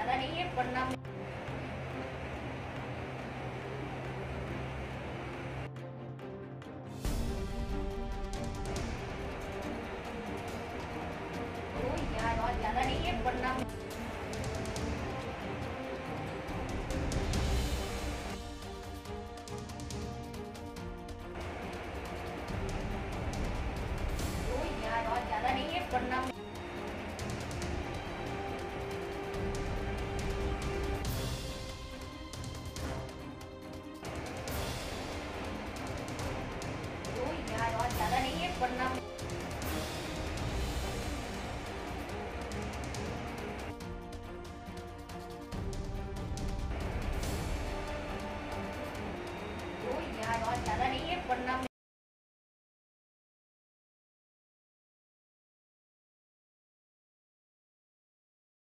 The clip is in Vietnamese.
அதை நீயே பண்ணாமல் quận 5